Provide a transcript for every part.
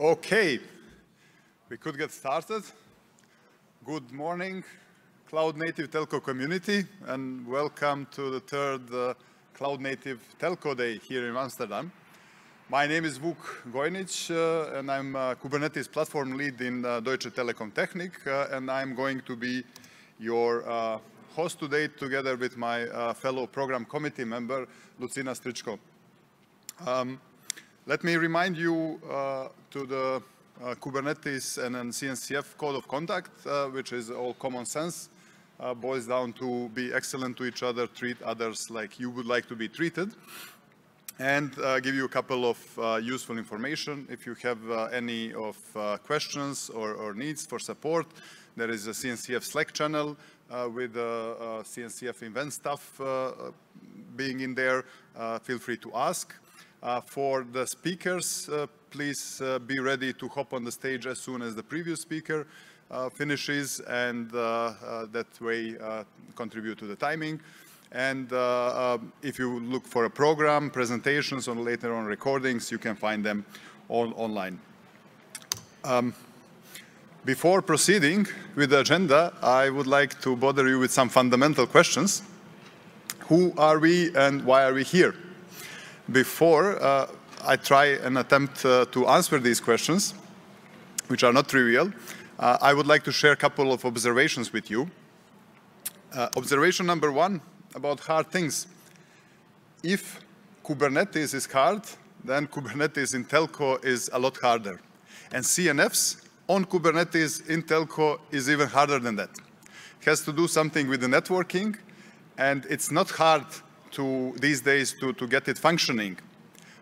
Okay, we could get started. Good morning, Cloud Native Telco community, and welcome to the third uh, Cloud Native Telco Day here in Amsterdam. My name is Vuk Gojnic, uh, and I'm Kubernetes platform lead in uh, Deutsche Telekom Technik, uh, and I'm going to be your uh, host today together with my uh, fellow program committee member, Lucina Stricko. Um, let me remind you uh, to the uh, Kubernetes and, and, CNCF code of conduct, uh, which is all common sense, uh, boils down to be excellent to each other, treat others like you would like to be treated, and uh, give you a couple of uh, useful information. If you have any of questions or, or, needs for support, there is a CNCF Slack channel with CNCF event stuff being in there. feel free to ask. Uh, for the speakers, uh, please uh, be ready to hop on the stage as soon as the previous speaker uh, finishes and uh, uh, that way contribute to the timing. And if you look for a program, presentations, or later on recordings, you can find them all online. Um, before proceeding with the agenda, I would like to bother you with some fundamental questions. Who are we and why are we here? Before uh, I try and attempt uh, to answer these questions, which are not trivial, uh, I would like to share a couple of observations with you. observation number one about hard things. If Kubernetes is hard, then Kubernetes in telco is a lot harder. And CNFs on Kubernetes in telco is even harder than that. It has to do something with the networking, and it's not hard to these days to, to get it functioning,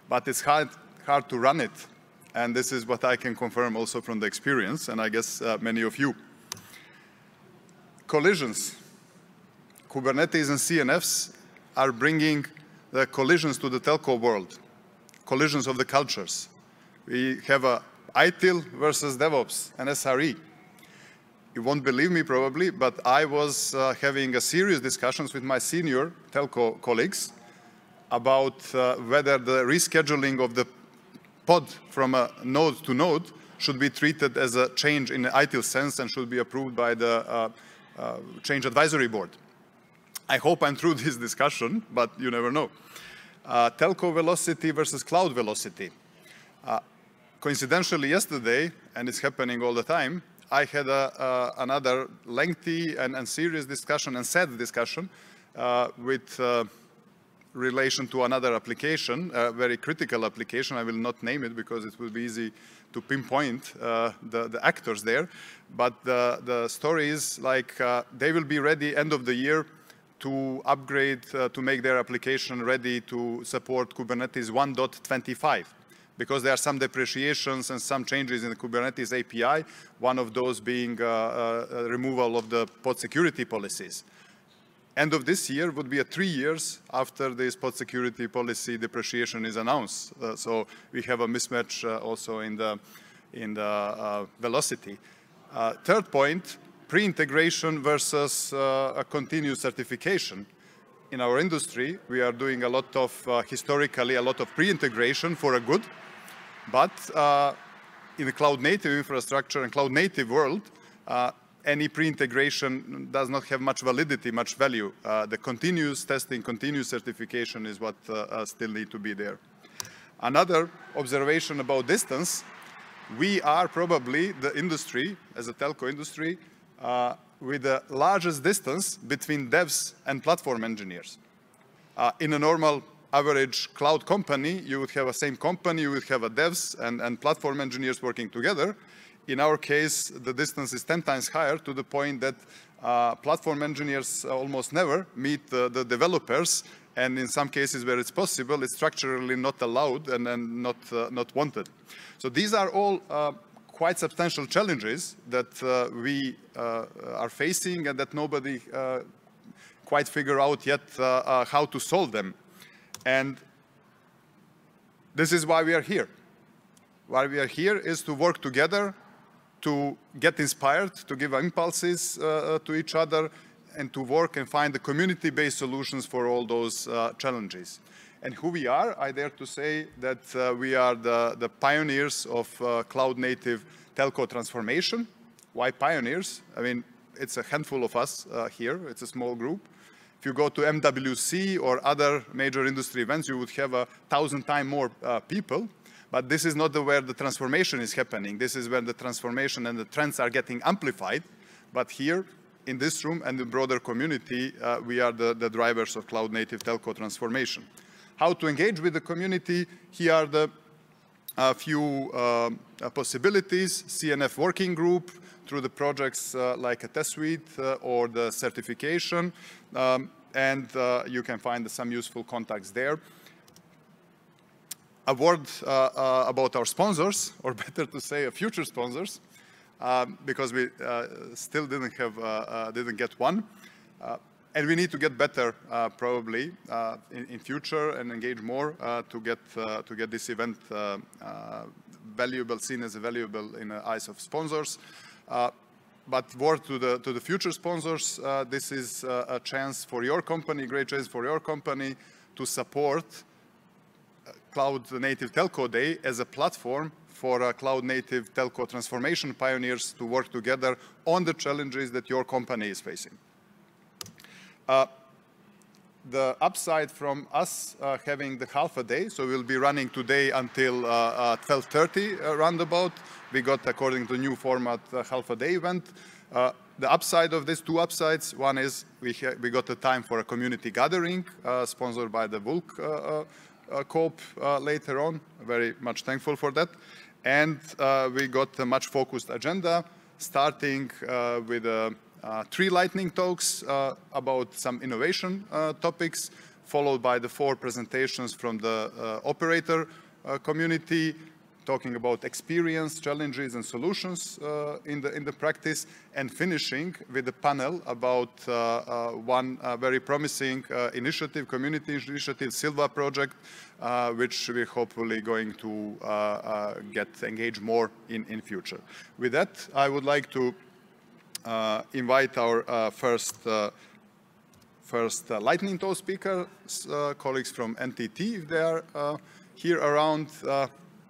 but it's hard, hard to run it. And this is what I can confirm also from the experience, and I guess uh, many of you. Collisions. Kubernetes and CNFs are bringing the collisions to the telco world, collisions of the cultures. We have a ITIL versus DevOps and SRE. You won't believe me probably, but I was uh, having a serious discussions with my senior telco colleagues about uh, whether the rescheduling of the pod from a node to node should be treated as a change in the ITIL sense and should be approved by the uh, uh, change advisory board. I hope I'm through this discussion, but you never know. Uh, telco velocity versus cloud velocity. Uh, coincidentally, yesterday, and it's happening all the time, I had a, another lengthy and, and, serious discussion and sad discussion uh, with uh, relation to another application, a very critical application. I will not name it because it will be easy to pinpoint uh, the, the, actors there. But the, the story is like uh, they will be ready end of the year to upgrade, uh, to make their application ready to support Kubernetes 1.25 because there are some depreciations and some changes in the Kubernetes API, one of those being uh, uh, removal of the pod security policies. End of this year would be three years after this pod security policy depreciation is announced. Uh, so we have a mismatch uh, also in the, in the uh, velocity. Uh, third point, pre-integration versus a continuous certification in our industry, we are doing a lot of, uh, historically, a lot of pre-integration for a good, but uh, in the cloud native infrastructure and cloud native world, uh, any pre-integration does not have much validity, much value. Uh, the continuous testing, continuous certification is what uh, uh, still need to be there. Another observation about distance, we are probably the industry, as a telco industry, with the largest distance between devs and platform engineers. in a normal average cloud company, you would have a same company, you would have a devs and, and platform engineers working together. In our case, the distance is 10 times higher to the point that uh, platform engineers almost never meet uh, the developers and in some cases where it's possible, it's structurally not allowed and, and not, uh, not wanted. So these are all uh, quite substantial challenges that uh, we uh, are facing and that nobody quite figure out yet how to solve them. And this is why we are here. Why we are here is to work together, to get inspired, to give impulses uh, uh, to each other, and to work and find the community-based solutions for all those uh, challenges. And who we are, I dare to say that uh, we are the, the pioneers of uh, cloud native telco transformation. Why pioneers? I mean, it's a handful of us uh, here. It's a small group. If you go to MWC or other major industry events, you would have a thousand times more uh, people. But this is not the, where the transformation is happening. This is where the transformation and the trends are getting amplified. But here, in this room and the broader community, uh, we are the, the drivers of cloud native telco transformation. How to engage with the community? Here are the a few uh, possibilities, CNF working group, through the projects uh, like a test suite uh, or the certification, um, and uh, you can find some useful contacts there. A word uh, uh, about our sponsors, or better to say, future sponsors, um, because we still didn't have, didn't get one. And we need to get better, uh, probably, uh, in, in, future and engage more uh, to get to get this event valuable, seen as valuable in the eyes of sponsors. but word to the to the future sponsors, this is a chance for your company, great chance for your company to support Cloud Native Telco Day as a platform for uh, cloud native telco transformation pioneers to work together on the challenges that your company is facing. Uh, the upside from us uh, having the half a day, so we'll be running today until 12.30 uh, uh, roundabout. We got, according to new format, half a day event. Uh, the upside of these two upsides, one is we, we got the time for a community gathering sponsored by the Vulk uh, COP later on. Very much thankful for that. And we got a much focused agenda, starting with a uh, three lightning talks uh, about some innovation uh, topics, followed by the four presentations from the operator community, talking about experience, challenges, and solutions uh, in, the, in the practice, and finishing with a panel about uh, uh, one very promising initiative, community initiative, Sylva project, which we're hopefully going to get engaged more in, in future. With that, I would like to uh, Uh, invite our uh, first uh, first uh, lightning talk speakers, uh, colleagues from NTT, if they are here around.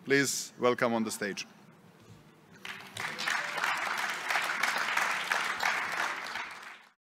please welcome on the stage.